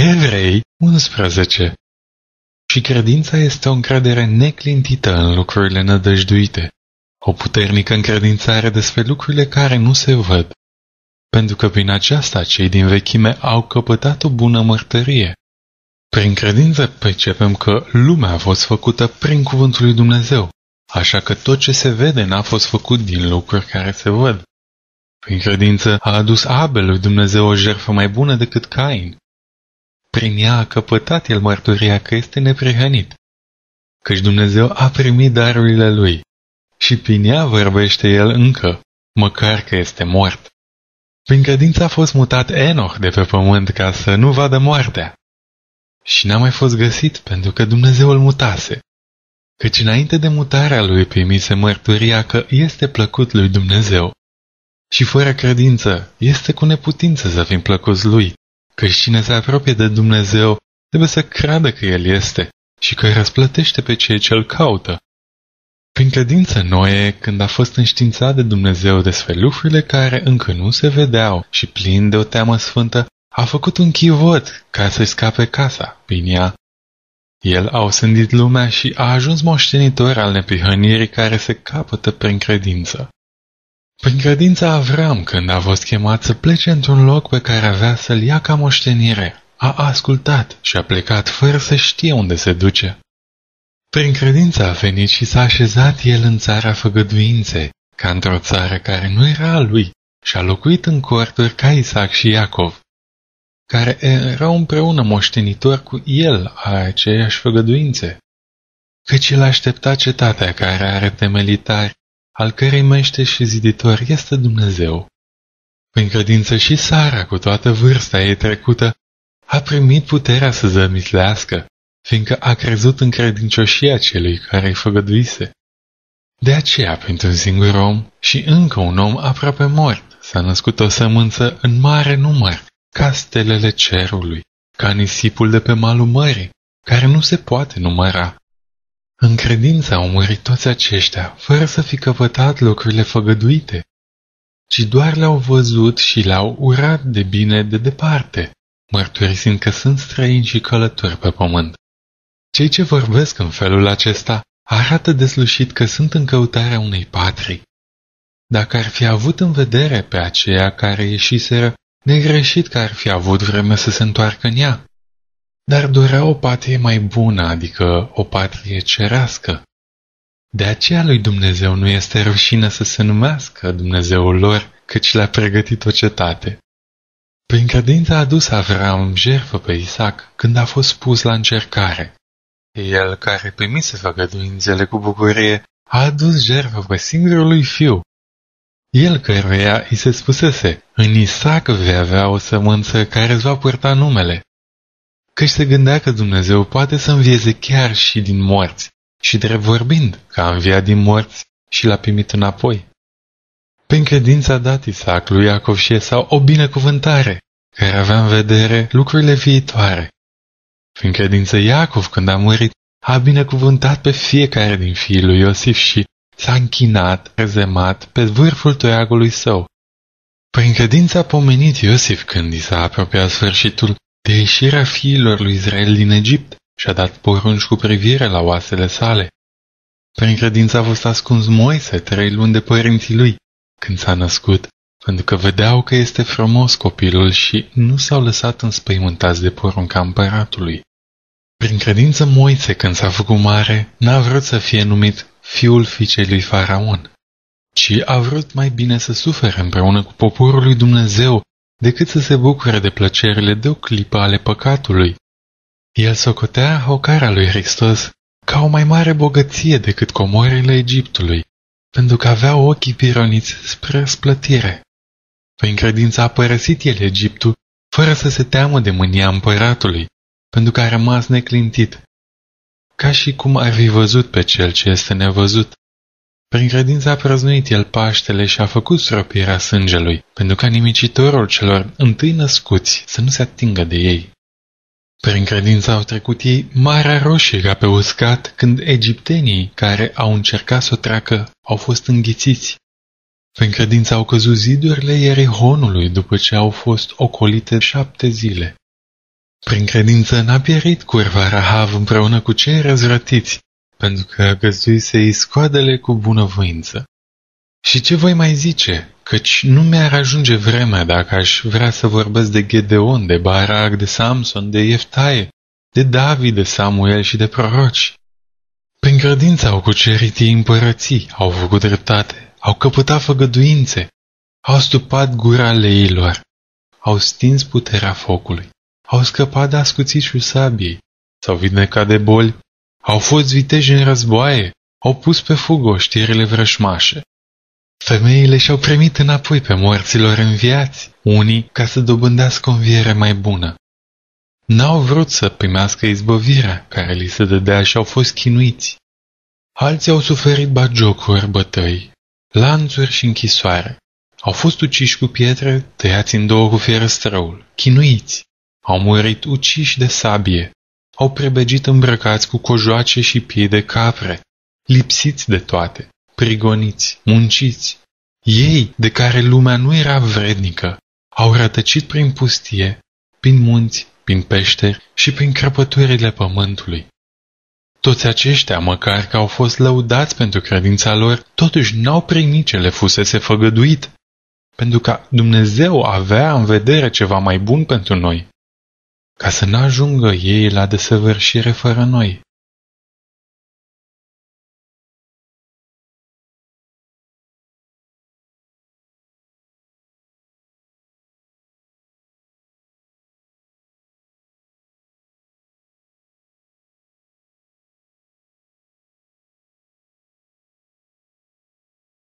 Evrei 11 Și credința este o încredere neclintită în lucrurile nădăjduite, o puternică încredințare despre lucrurile care nu se văd, pentru că prin aceasta cei din vechime au căpătat o bună mărtărie. Prin credință percepem că lumea a fost făcută prin cuvântul lui Dumnezeu, așa că tot ce se vede n-a fost făcut din lucruri care se văd. Prin credință a adus Abel lui Dumnezeu o jertfă mai bună decât Cain. Prin ea a căpătat el mărturia că este neprihănit, căci Dumnezeu a primit darurile lui și prin ea vorbește el încă, măcar că este mort. Prin credință a fost mutat Enoch de pe pământ ca să nu vadă moartea. Și n-a mai fost găsit pentru că Dumnezeu îl mutase. Căci înainte de mutarea lui primise mărturia că este plăcut lui Dumnezeu. Și fără credință este cu neputință să fim plăcuți lui, căci cine se apropie de Dumnezeu trebuie să creadă că El este și că răsplătește pe cei ce îl caută. Prin credință Noe, când a fost înștiințat de Dumnezeu despre lucrurile care încă nu se vedeau și plin de o teamă sfântă, a făcut un chivot ca să-i scape casa prin ea. El a osândit lumea și a ajuns moștenitor al neprihănirii care se capătă prin credință. Prin credința Avram, când a fost chemat să plece într-un loc pe care avea să-l ia ca moștenire, a ascultat și a plecat fără să știe unde se duce. Prin credință a venit și s-a așezat el în țara făgăduinței, ca într-o țară care nu era a lui, și a locuit în corturi ca Isaac și Iacov, care erau împreună moștenitori cu el a aceeași făgăduințe. Căci el aștepta cetatea care are temelitari, al cărei mește și ziditor este Dumnezeu. Prin credință și Sara, cu toată vârsta ei trecută, a primit puterea să zămislească, fiindcă a crezut în credincioșia celui care îi făgăduise. De aceea, pentru un singur om și încă un om aproape mort, s-a născut o sămânță în mare număr, ca stelele cerului, ca nisipul de pe malul mării, care nu se poate număra. În credință au murit toți aceștia, fără să fi căpătat lucrurile făgăduite, ci doar le-au văzut și le-au urat de bine de departe, mărturisind că sunt străini și călători pe pământ. Cei ce vorbesc în felul acesta arată deslușit că sunt în căutarea unei patrii. Dacă ar fi avut în vedere pe aceia care ieșiseră, negreșit că ar fi avut vreme să se întoarcă în ea. Dar dorea o patrie mai bună, adică o patrie cerească. De aceea lui Dumnezeu nu este rușine să se numească Dumnezeul lor, căci le-a pregătit o cetate. Prin credință a adus Avram jertfă pe Isaac când a fost pus la încercare. El, care primise făgăduințele cu bucurie, a adus jertfă pe singurul lui fiu. El căruia îi se spusese, în Isaac vei avea o sămânță care îți va purta numele. Căci se gândea că Dumnezeu poate să învieze chiar și din morți, și drept vorbind, că a înviat din morți și l-a primit înapoi. Prin credință a dat Isaac lui Iacov și Esau o binecuvântare, care avea în vedere lucrurile viitoare. Prin credință Iacov, când a murit, a binecuvântat pe fiecare din fiii lui Iosif și s-a închinat, rezemat, pe vârful toiagului său. Prin credință a pomenit Iosif când i s-a apropiat sfârșitul de ieșirea fiilor lui Israel din Egipt și a dat porunci cu privire la oasele sale. Prin credință a fost ascuns Moise trei luni de părinții lui, când s-a născut, pentru că vedeau că este frumos copilul și nu s-au lăsat înspăimântați de porunca împăratului. Prin credință Moise, când s-a făcut mare, n-a vrut să fie numit fiul fiicei lui Faraon, ci a vrut mai bine să sufere împreună cu poporul lui Dumnezeu decât să se bucure de plăcerile de o clipă ale păcatului. El socotea ocara lui Hristos ca o mai mare bogăție decât comorile Egiptului, pentru că avea ochii pironiți spre splătire. Prin credință a părăsit el Egiptul, fără să se teamă de mânia împăratului, pentru că a rămas neclintit, ca și cum ar fi văzut pe cel ce este nevăzut. Prin credință a prăznuit el Paștele și a făcut stropirea sângelui, pentru ca nimicitorul celor întâi născuți să nu se atingă de ei. Prin credință au trecut ei Marea Roșie ca pe uscat, când egiptenii care au încercat să o treacă au fost înghițiți. Prin credință au căzut zidurile Ierihonului după ce au fost ocolite șapte zile. Prin credință n-a pierit curva Rahav împreună cu cei răzvrătiți, pentru că găzduise iscoadele cu bunăvoință. Și ce voi mai zice? Căci nu mi-ar ajunge vremea dacă aș vrea să vorbesc de Gedeon, de Barak, de Samson, de Ieftaie, de David, de Samuel și de proroci. Prin credință au cucerit ei împărății, au făcut dreptate, au căpătat făgăduințe, au stupat gura leilor, au stins puterea focului, au scăpat de ascuțișul sabiei, s-au vindecat de boli, au fost viteji în războaie, au pus pe fugă știrile vrășmașe. Femeile și-au primit înapoi pe morților înviați, unii ca să dobândească o înviere mai bună. N-au vrut să primească izbăvirea care li se dădea și au fost chinuiți. Alții au suferit bagiocuri, bătăi, lanțuri și închisoare. Au fost uciși cu pietre, tăiați în două cu fierăstrăul, chinuiți. Au murit uciși de sabie. Au prebegit îmbrăcați cu cojoace și piei de capre, lipsiți de toate, prigoniți, munciți. Ei, de care lumea nu era vrednică, au rătăcit prin pustie, prin munți, prin peșteri și prin crăpăturile pământului. Toți aceștia, măcar că au fost lăudați pentru credința lor, totuși n-au primit ce le fusese făgăduit, pentru că Dumnezeu avea în vedere ceva mai bun pentru noi, ca să n-ajungă ei la desăvârșire fără noi.